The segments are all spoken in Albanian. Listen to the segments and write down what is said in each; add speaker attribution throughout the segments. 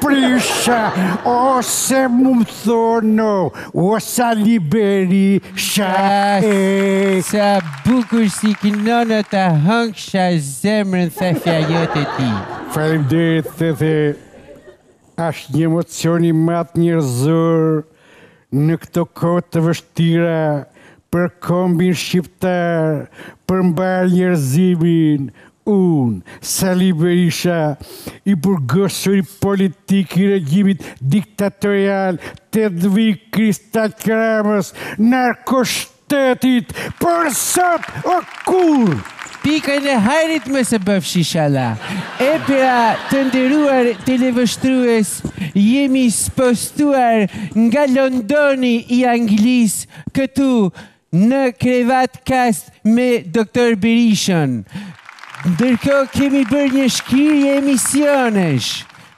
Speaker 1: Berisha ose mu më thonë o Sali Berisha, e
Speaker 2: sa bukur si këndon të hëngsha zemrën thefja jote
Speaker 1: e ti. Faleminderit Thethi. Ashtë një emocion i madh njerëzor. Në këto kohë të vështira për kombin shqiptar, për mbarë njerëzimin, unë, Sali Berisha, i burgosuri politik i regjimit diktatorial, të Edvin Kristaq Ramës, narkoshtet, tetit për sot o kurrë.
Speaker 2: Pikën e hajrit mos ia pafsh ishalla. E pra të nderuar televështrues jemi spostuar nga Londoni i Anglisë këtu në Krevat Kast me doktor Berishën. Ndërkohë kemi bërë një shkrirje emisionesh.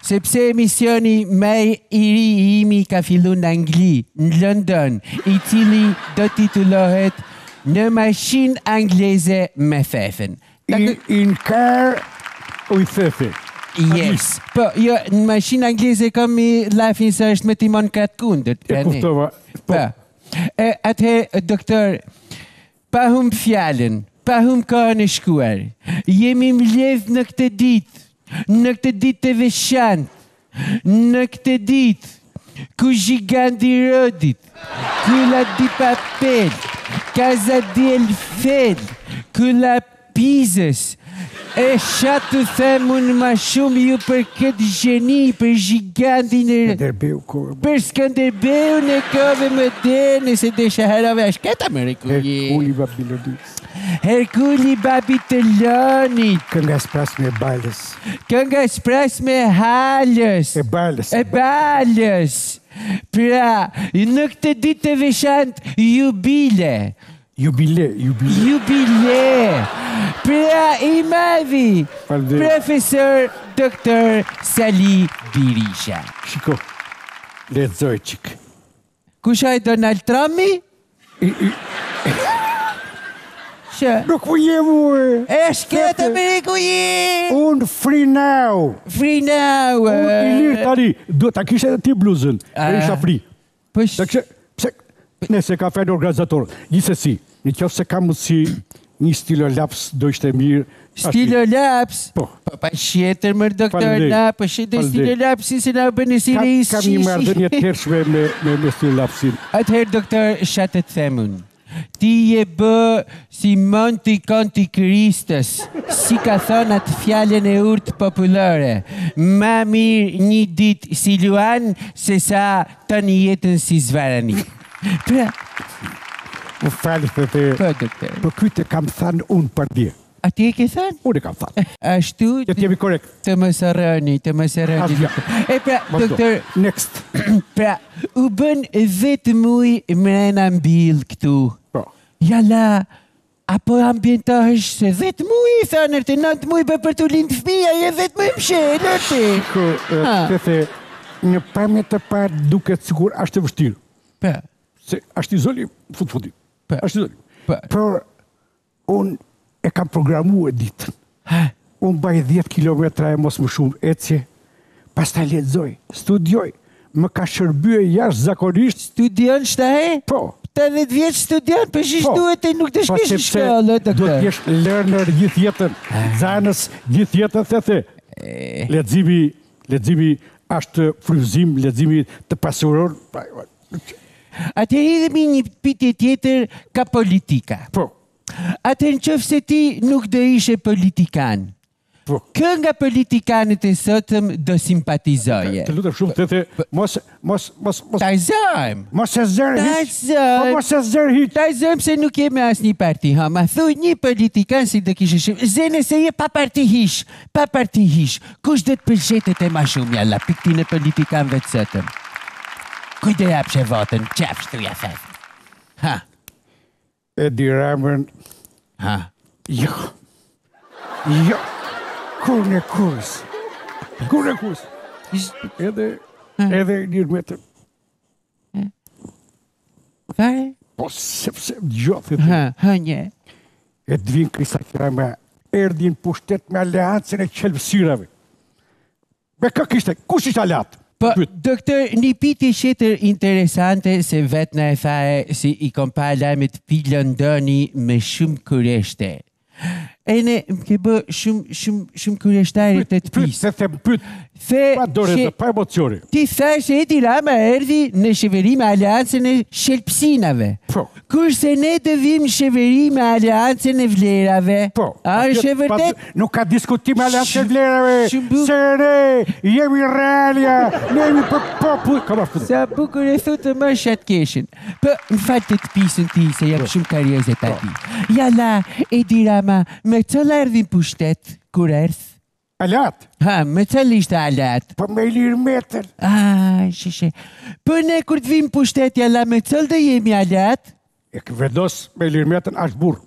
Speaker 2: Sepse emisioni ma i ri i imi ka fillu në Angli, në London, i cili do titulohet Në mashinë angleze me Thethin.
Speaker 1: Ta In, kë- in car with Thethi.
Speaker 2: Yes. Po, jo, në mashinë angleze kam llafin se është me timon krah të kundërt.
Speaker 1: E tani kuptova.
Speaker 2: Po. Po. E atëherë doktor Pa humb fjalën, pa humb kohën e shkuar. Jemi mbledh në këtë ditë, në këtë ditë të veçantë, në këtë ditë ku gjiganti i Rodit, kulla di papel, kasa di Eifel, kulla Pizës! E ça të them unë ma shumë ju për këtë gjeni, për gjigantin e...
Speaker 1: Skënderbeu ko...
Speaker 2: Për Skënderbeun e kohëve moderne se do shaharove ashtë këta mrekulli.
Speaker 1: Herkuli bab Milodis.
Speaker 2: Herkuli babi të lonit.
Speaker 1: Kënga e sprasme balës.
Speaker 2: Kënga e sprasme halës.
Speaker 1: E balës.
Speaker 2: E balës. Pra, në këtë ditë të veçantë, jubile.
Speaker 1: Jubile, jubile.
Speaker 2: Jubile! Prej të
Speaker 1: madhit,
Speaker 2: profesor doktor Sali Berisha.
Speaker 1: Shiko, le të
Speaker 2: zë një çik. Kush,
Speaker 1: a Donald
Speaker 2: Trumpi? Ça.
Speaker 1: Nuk më po je mu e.
Speaker 2: E shkete me e ku je.
Speaker 1: Unë free now.
Speaker 2: Free now.
Speaker 1: Unë i lirë tani, do të kishe dhe ti bluzën. E isha free. Pse, pse, nëse ka farë organizatori, gjithsesi, në qoftë se ka mundësi një stilo laps do ishte mirë.
Speaker 2: Stilo laps?
Speaker 1: Po.
Speaker 2: Po patjetër more doktor, na patjetër stilo lapsin se na bëni si reis qishë.
Speaker 1: Kam një marrëdhënie të hershme me stilo lapsin.
Speaker 2: Atëherë doktor, ça të them unë. Ti je bë si Monte Konti Kristos, si ka thënë atë fjalën e urtë popullore, ma mirë një ditë si luan, sesa tanë jetën si zvarranik. Pra,
Speaker 1: Më fal, Thethir,
Speaker 2: po, doktor.
Speaker 1: për këtë kam thënë unë përdi. A
Speaker 2: ti e ke thënë?
Speaker 1: Unë e kam thënë.
Speaker 2: Ashtu
Speaker 1: Që të jemi korrekt.
Speaker 2: të mos harroni, të mos harroni.
Speaker 1: Asgjë.
Speaker 2: E pra,
Speaker 1: Vazhdo.
Speaker 2: doktor,
Speaker 1: Next.
Speaker 2: pra, u bën tetë muj mrena mbyll këtu.
Speaker 1: Po.
Speaker 2: Jalla, a po ambientohesh se tetë muj i thënë te nëntë muj për për të lindë fëmija, je tetë muj mshelë, ti.
Speaker 1: Shiko,
Speaker 2: Ha.
Speaker 1: të the në pamje të parë duket sikur është e vështirë.
Speaker 2: Pra,
Speaker 1: Se është izolim, fut futi.
Speaker 2: Po.
Speaker 1: Është izolim.
Speaker 2: Po.
Speaker 1: Por Unë e kam programue ditën. Unë baj 10 km e mos më shumë ecje, pastaj lexoj, studioj, më ka shërbye jashtëzakonisht.
Speaker 2: Studion ashtu
Speaker 1: hë?
Speaker 2: Po. 80 vjeç studion, për çish
Speaker 1: po.
Speaker 2: duhet e nuk të
Speaker 1: po,
Speaker 2: shkish në shkollë, të
Speaker 1: Do të jesh learner gjithë jetën, nxanës gjithë jetën, the the. Leximi, leximi asht frymëzim, leximi të pasuron,
Speaker 2: Atëherë hidhemi një pyetje tjetër ka politika.
Speaker 1: Po.
Speaker 2: Atëherë në qoftë se ti nuk do ishe politikan,
Speaker 1: po.
Speaker 2: kë nga politikanët e sotëm do simpatizoje?
Speaker 1: Të lutëm shumë të të po. mos, mos, mos, mos...
Speaker 2: Ta zëmë!
Speaker 1: Mos e zër hiç!
Speaker 2: Ta
Speaker 1: zëmë! Po mos e zër hiç!
Speaker 2: Ta zëmë se nuk je me asnjë parti, ha, ma thuj një politikan si do kishe shumë, nëse je pa parti hiç, Pa parti hiç, kush do të pëlqente te ma shumë jalla prej këtyre politikanëve të sotëm? Kujt do ia japshe votën? Qafë shtuja fef. Ha.
Speaker 1: Edi Ramën.
Speaker 2: Ha.
Speaker 1: Jo. Jo. Kurrën e kurrës. Kurrën e kurrës. Edhe edhe një vetëm.
Speaker 2: Fare?
Speaker 1: Po, sepse gjofi
Speaker 2: të... Hë, një.
Speaker 1: E të vinë kësa kira me erdhi në pushtet me aleancën e qelbësirave. Me kë kishte, kush ishte aleat?
Speaker 2: Po, doktor, një pyetje tjetër interesante se vetë na e the, si i kom pa lajmet, t'pi la, ndoni me shumë kureshtje. Edhe më ke bë shumë shumë shumë kureshtar të të pys.
Speaker 1: Se them pyet.
Speaker 2: Se
Speaker 1: pa
Speaker 2: droje
Speaker 1: dhe pa emocione.
Speaker 2: Ti the se Edi Rama erdhi në qeveri me aleancën e qelbsinave.
Speaker 1: Po.
Speaker 2: Kurse ne do vim qeveri me aleancën e vlerave.
Speaker 1: Po.
Speaker 2: A është e vërtet?
Speaker 1: Nuk ka diskutim aleancën e vlerave. Se ne jemi realë, ne jemi për popull. Ka bashkë.
Speaker 2: Sa bukur e thotë marshallah qeshin. Po, më fal të të të pyes një çik se jam shumë kurioze tashi. Jalla, Edi Rama me cilin erdhi në pushtet kur erdh?
Speaker 1: Aleat.
Speaker 2: Ha, me cilin ishte aleat?
Speaker 1: Po me Ilir Metën.
Speaker 2: Ah, shi shi. Po ne kur të vijmë në pushtet, jalla, me cilin do jemi aleat?
Speaker 1: E ke vendos me Ilir Metën asht burrë.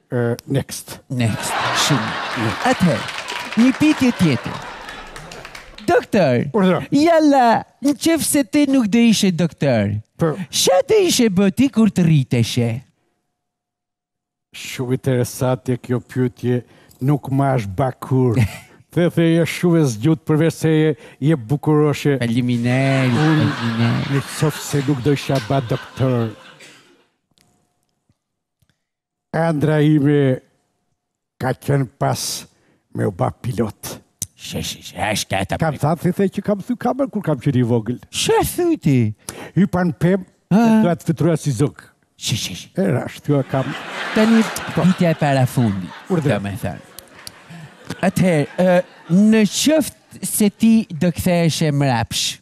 Speaker 1: Next.
Speaker 2: Next. Shumë. Atëherë, një pyetje tjetër. Doktor.
Speaker 1: Urdhëro.
Speaker 2: Jalla, në qoftë se ti nuk do ishe doktor.
Speaker 1: Po.
Speaker 2: Ç'a do ishe bë ti kur të rriteshe?
Speaker 1: Shumë interesante kjo pyetje, nuk më është ba kurrë. Të thashë je shumë e zgjut përveç se je, je bukuroshe.
Speaker 2: Faleminderit. Faleminderit.
Speaker 1: Në qoftë se nuk do isha ba doktor. Andra ime ka qenë pas me u ba pilot.
Speaker 2: Shë, shë, shë, e shteta.
Speaker 1: Kam thanë, si the që kam thy kambën kur kam qenë i vogël.
Speaker 2: Ç'thu ti?
Speaker 1: Hypa n'pemë,
Speaker 2: e
Speaker 1: doja të fluturoja si zog.
Speaker 2: Shë, shë, shë.
Speaker 1: E rashë, kjo kam...
Speaker 2: Tani, po. pyetja e parafundit.
Speaker 1: Urdhëro.
Speaker 2: do me thënë. Atëherë, në qoftë se ti do ktheheshe
Speaker 1: mrapsht,